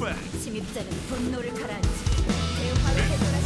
아, 침입자는 분노를 가라앉히 대화를 해라